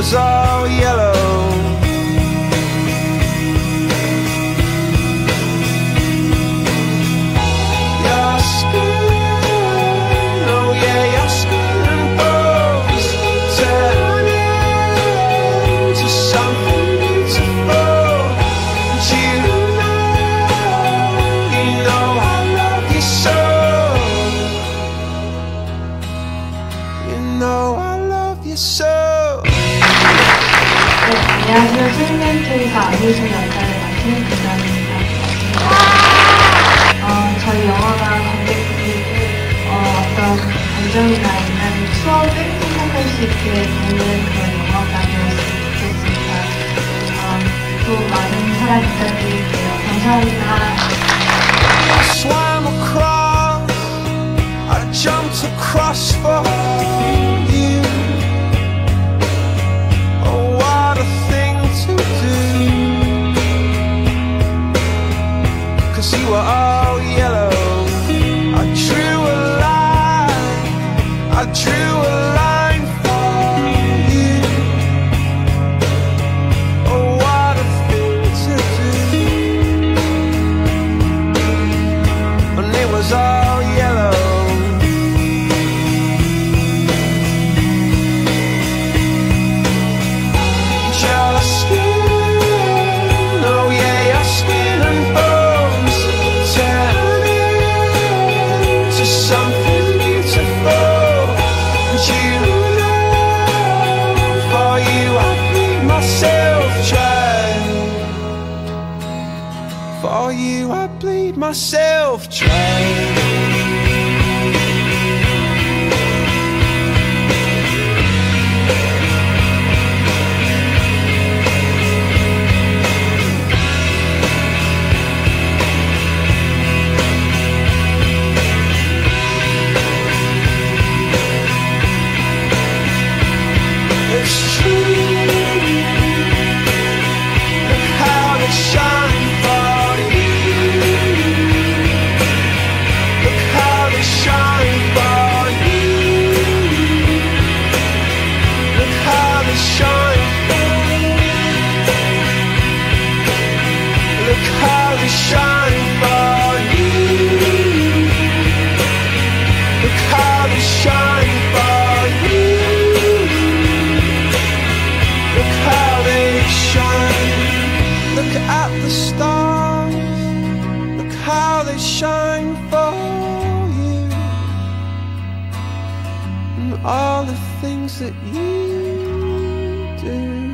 was all yellow. Your skin, oh yeah, your skin bones turn into something beautiful. And you know, you know I love you so. You know I love you so. 네, 안녕하세요. 슬기멘토에서 안희준 역할을 맡은 김나입니다 어, 저희 영화가 관객들이 어, 어떤 감정이나 아니면 추억을 생각할 수 있게 되는 그런 영화가 되었으면 좋겠습니다. 어, 또 많은 사랑 부탁드릴게요. 감사합니다. For you I bleed myself dry all the things that you do.